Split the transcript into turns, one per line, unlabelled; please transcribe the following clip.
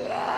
Yeah.